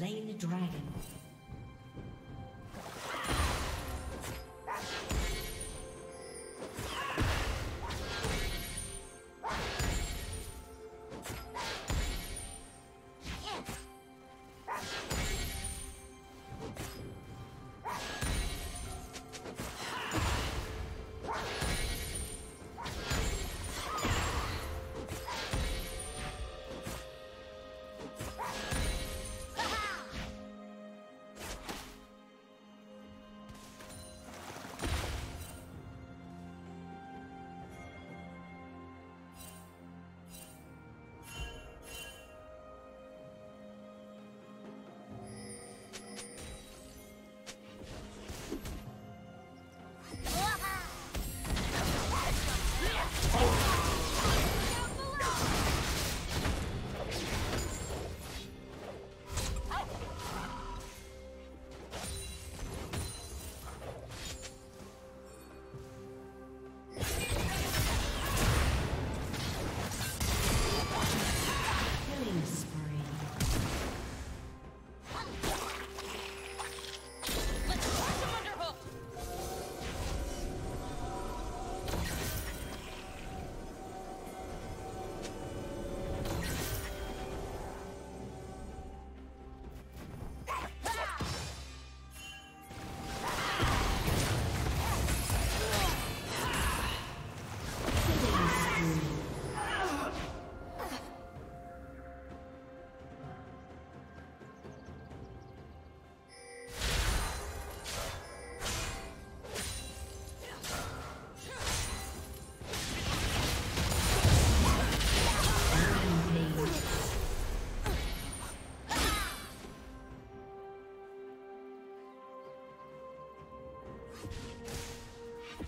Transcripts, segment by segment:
Slain the dragon.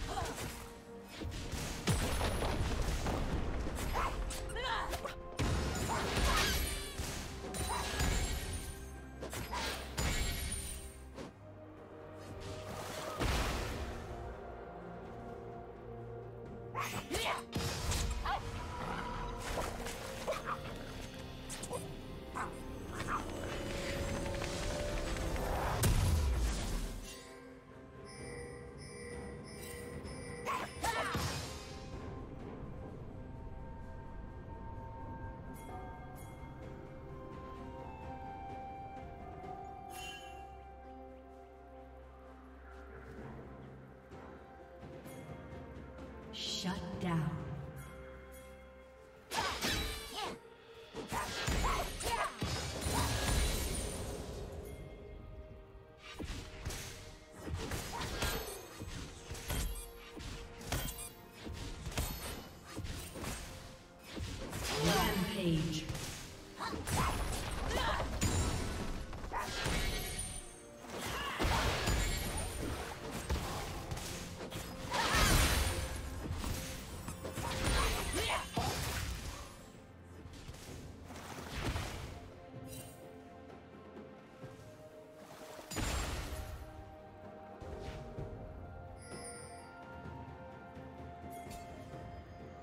Huh. Shut down. Rampage.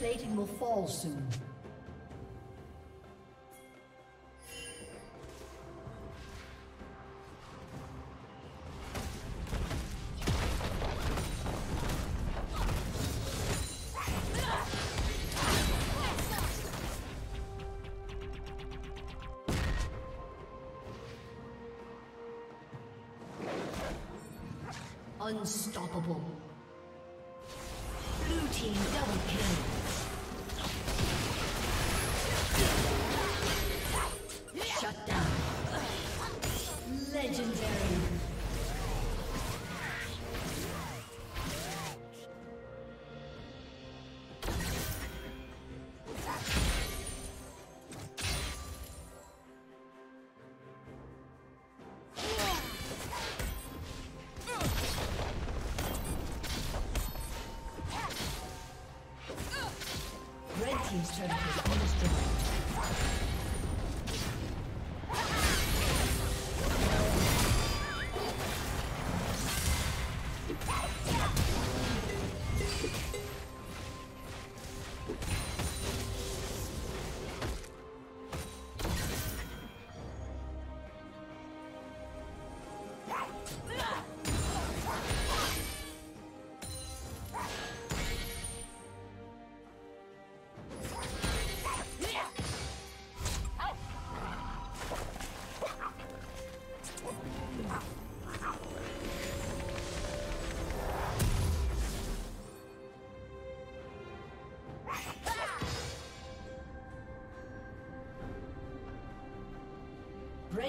Plating will fall soon. Unstoppable. Blue team double kill. Destroyed.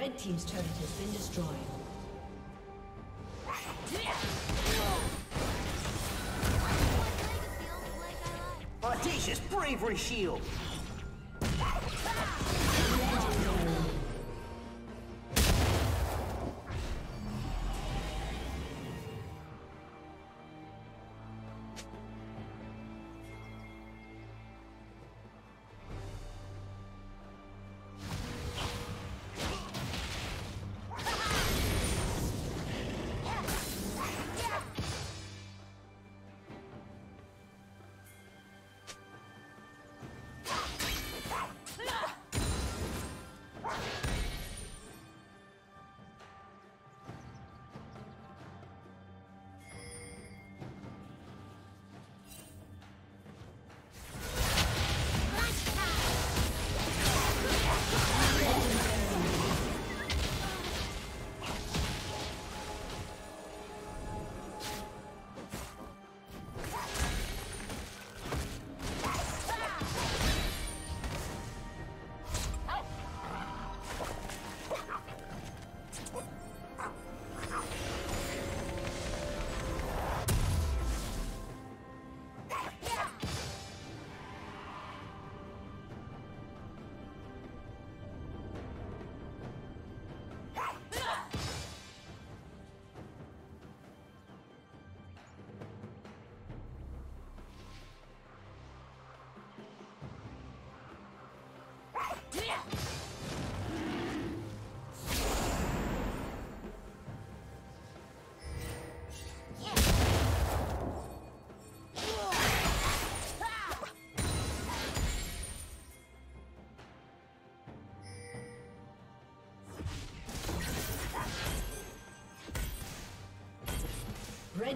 Red Team's turret has been destroyed. Audacious bravery shield!